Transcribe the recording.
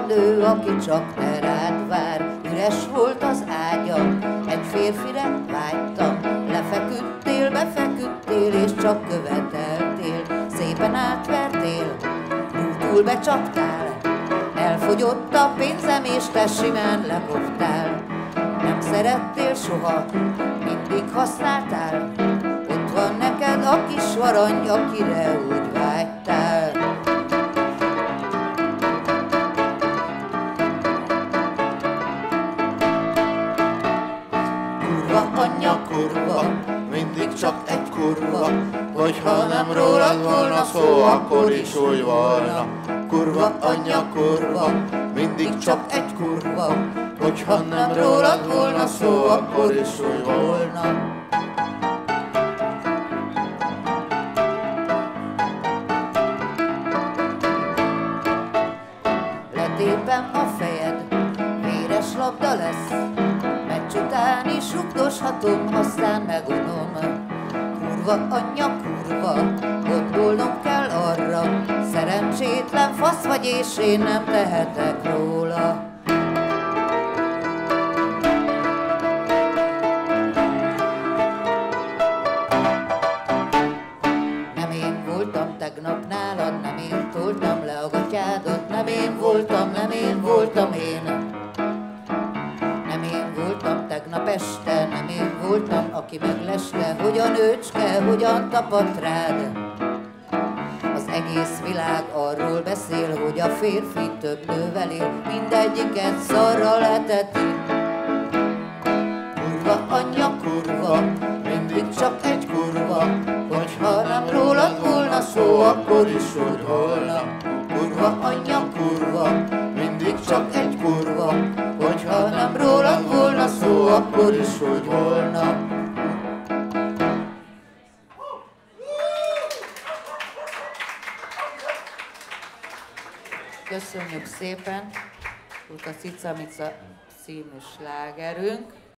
a nő, aki csak ne rád vár. Üres volt az ágya. egy férfire vágytam. Lefeküdtél, befeküdtél, és csak követeltél. Szépen átvertél, túl becsaptál. Elfogyott a pénzem, és te simán lekoptál. Nem szerettél soha, mindig használtál. Ott van neked a kis varany, akire úgy kurva, mindig csak egy kurva, hogyha nem rólad volna szó, akkor is úgy volna. Kurva, anyja, kurva, mindig csak egy kurva, hogyha nem rólad volna szó, akkor is úgy volna. letépem a fejed, véres labda lesz, is rugdoshatom, aztán megunom. Kurva, anyja, kurva, gondolnom kell arra, szerencsétlen fasz vagy, és én nem tehetek róla. Nem én voltam tegnap nálad, nem én toltam le a gatyádat, nem én voltam, nem én voltam én. Voltam, aki megleste, hogy a hogyan tapadt rád. Az egész világ arról beszél, hogy a férfi több nővel él, mindegyiket szarra leteti. Kurva, anyja, kurva, mindig csak egy kurva, hogyha nem rólad volna szó, akkor is úgy volna. Kurva, anyja, kurva, mindig csak egy akkor is úgy volna. Köszönjük szépen! Volt a Cicamica című slágerünk.